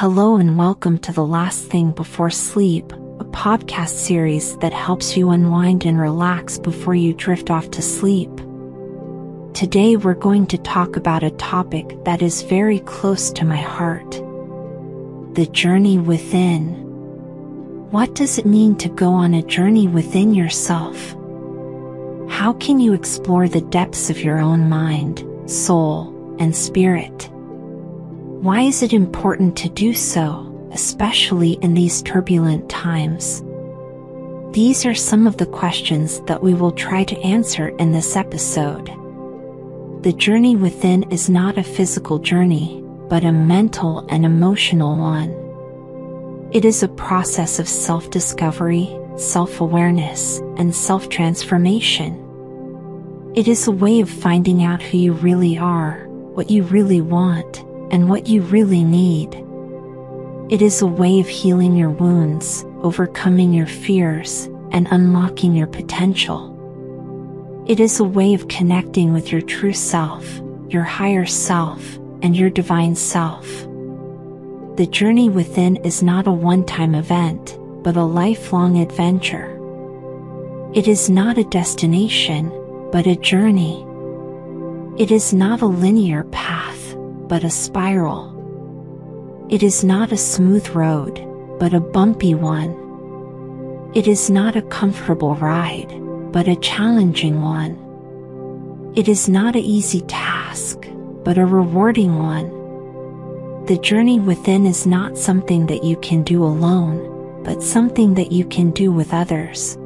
Hello and welcome to The Last Thing Before Sleep, a podcast series that helps you unwind and relax before you drift off to sleep. Today we're going to talk about a topic that is very close to my heart the journey within. What does it mean to go on a journey within yourself? How can you explore the depths of your own mind, soul, and spirit? Why is it important to do so, especially in these turbulent times? These are some of the questions that we will try to answer in this episode. The journey within is not a physical journey, but a mental and emotional one. It is a process of self discovery, self awareness, and self transformation. It is a way of finding out who you really are, what you really want, and what you really need. It is a way of healing your wounds, overcoming your fears, and unlocking your potential. It is a way of connecting with your true self, your higher self, and your divine self. The journey within is not a one time event, but a lifelong adventure. It is not a destination, but a journey. It is not a linear path but a spiral. It is not a smooth road, but a bumpy one. It is not a comfortable ride, but a challenging one. It is not an easy task, but a rewarding one. The journey within is not something that you can do alone, but something that you can do with others.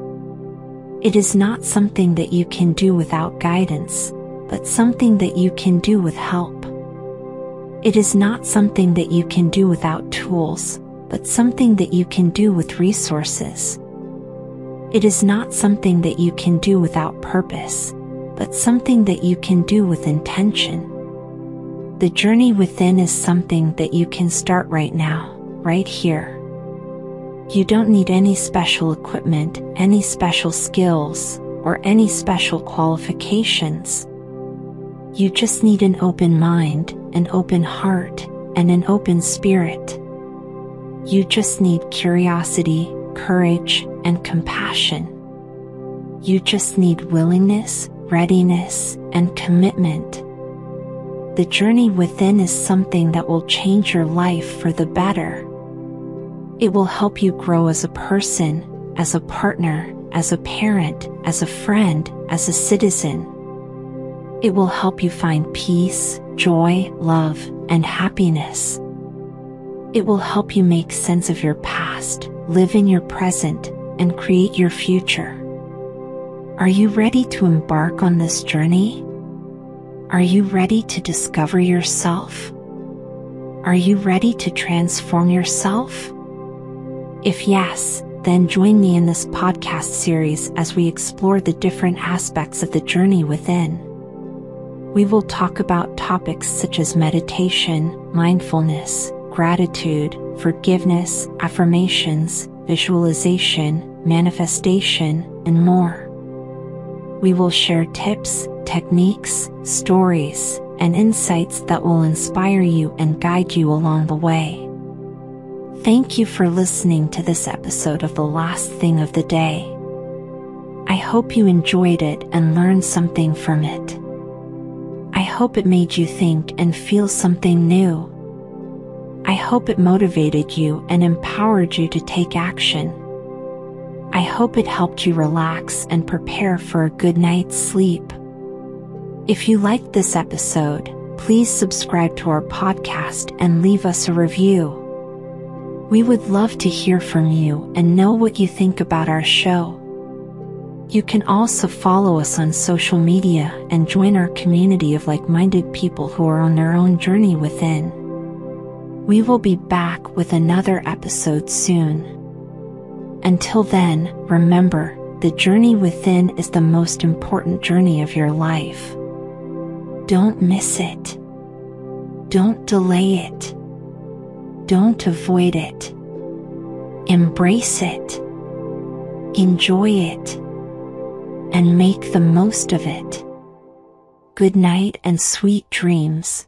It is not something that you can do without guidance, but something that you can do with help. It is not something that you can do without tools, but something that you can do with resources. It is not something that you can do without purpose, but something that you can do with intention. The journey within is something that you can start right now, right here. You don't need any special equipment, any special skills, or any special qualifications. You just need an open mind, an open heart, and an open spirit. You just need curiosity, courage, and compassion. You just need willingness, readiness, and commitment. The journey within is something that will change your life for the better. It will help you grow as a person, as a partner, as a parent, as a friend, as a citizen. It will help you find peace, joy, love, and happiness. It will help you make sense of your past, live in your present, and create your future. Are you ready to embark on this journey? Are you ready to discover yourself? Are you ready to transform yourself? If yes, then join me in this podcast series as we explore the different aspects of the journey within we will talk about topics such as meditation, mindfulness, gratitude, forgiveness, affirmations, visualization, manifestation, and more. We will share tips, techniques, stories, and insights that will inspire you and guide you along the way. Thank you for listening to this episode of The Last Thing of the Day. I hope you enjoyed it and learned something from it. I hope it made you think and feel something new. I hope it motivated you and empowered you to take action. I hope it helped you relax and prepare for a good night's sleep. If you liked this episode, please subscribe to our podcast and leave us a review. We would love to hear from you and know what you think about our show. You can also follow us on social media and join our community of like minded people who are on their own journey within. We will be back with another episode soon. Until then, remember, the journey within is the most important journey of your life. Don't miss it. Don't delay it. Don't avoid it. Embrace it. Enjoy it and make the most of it. Good night and sweet dreams.